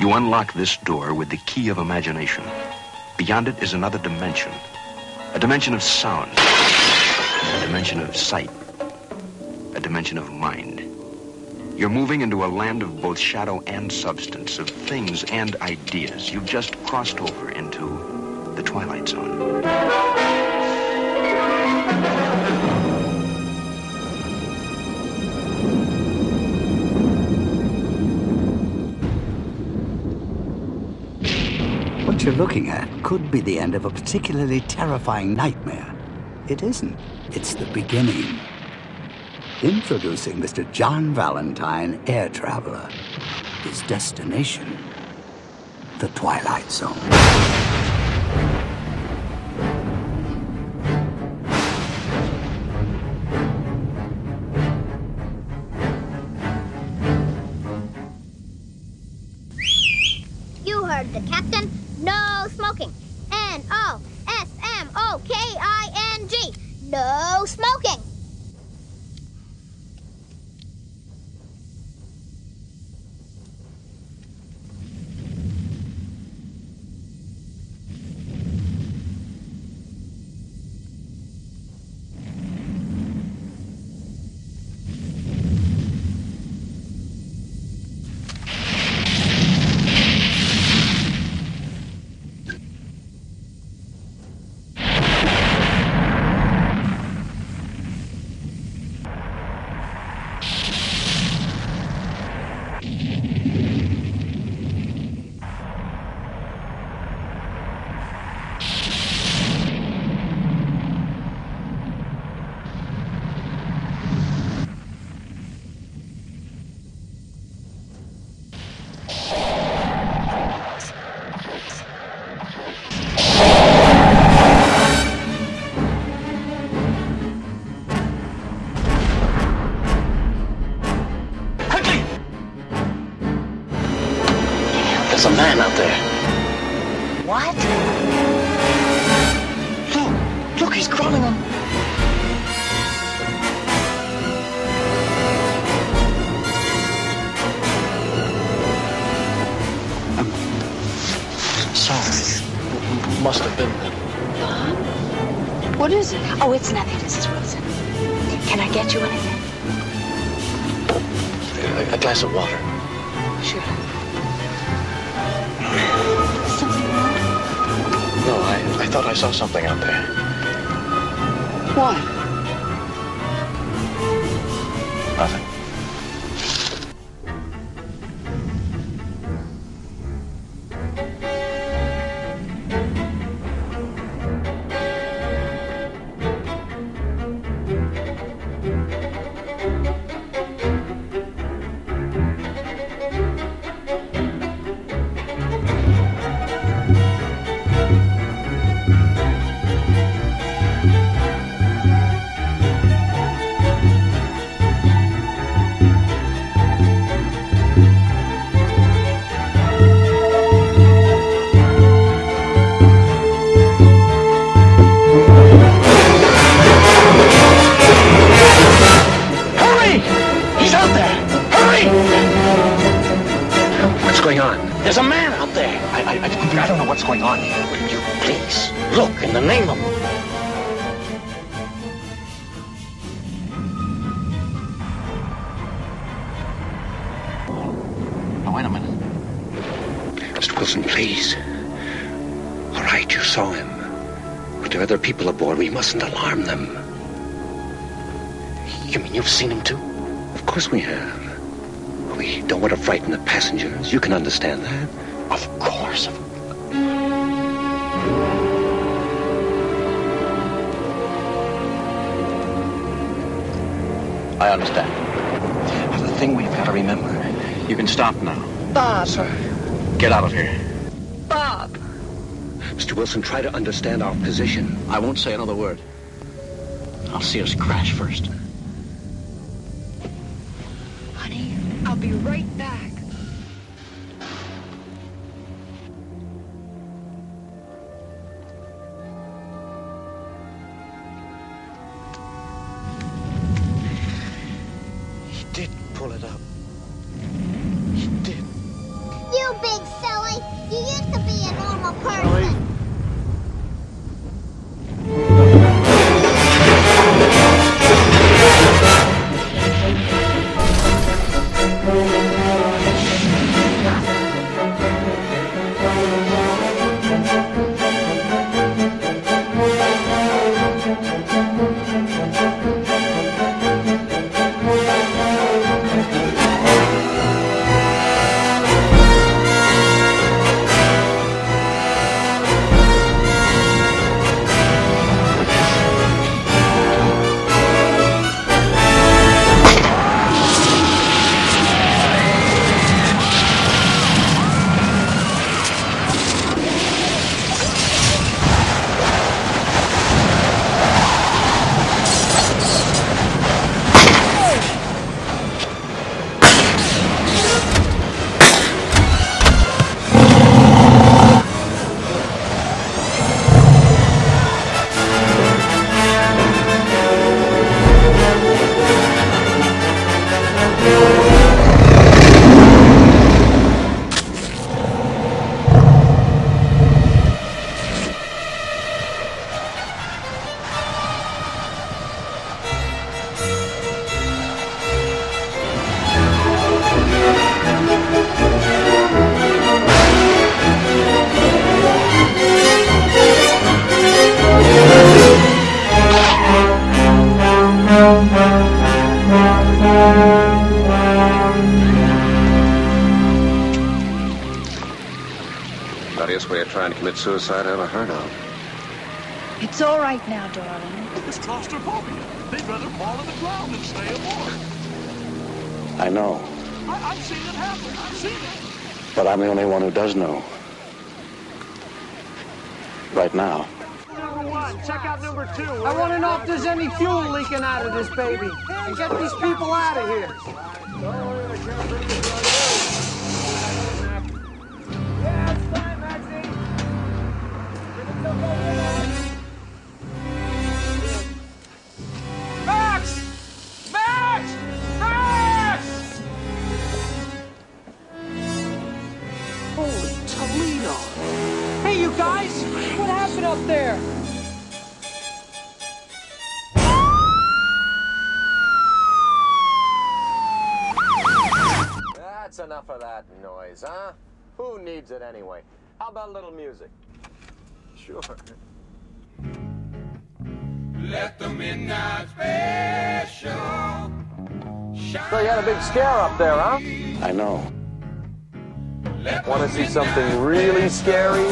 You unlock this door with the key of imagination. Beyond it is another dimension. A dimension of sound. A dimension of sight. A dimension of mind. You're moving into a land of both shadow and substance, of things and ideas. You've just crossed over into the Twilight Zone. You're looking at could be the end of a particularly terrifying nightmare. It isn't. It's the beginning. Introducing Mr. John Valentine, air traveler. His destination, the Twilight Zone. Heard the captain. No smoking. N O S M O K I N G. No smoking. Out there. What? Look, look, he's crawling on. I'm sorry. Must have been What is it? Oh, it's nothing, Mrs. Wilson. Can I get you anything? a, a glass of water. Sure. No, I, I thought I saw something out there. What? Nothing. There. I, I, I, I don't know what's going on here. Will you please look in the name of... Now, wait a minute. Mr. Wilson, please. All right, you saw him. But there are other people aboard. We mustn't alarm them. You mean you've seen him too? Of course we have. We don't want to frighten the passengers. You can understand that. Of course. Of... I understand. But the thing we've got to remember, you can stop now. Bob. Sir. Get out of here. Bob. Mr. Wilson, try to understand our position. I won't say another word. I'll see us crash first. Honey, I'll be right back. Pull it up. Way of trying to commit suicide I ever heard of. It's all right now, darling. It's claustrophobia. They'd rather fall in the ground than stay aboard. I know, I, I've seen it happen. I've seen it. but I'm the only one who does know. Right now. Number one, check out number two. I want to know if there's any fuel leaking out of this baby. And get these people out of here. Enough of that noise, huh? Who needs it anyway? How about a little music? Sure. So you had a big scare up there, huh? I know. Want to see something really scary?